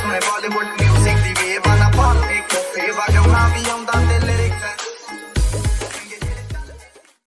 Come le vale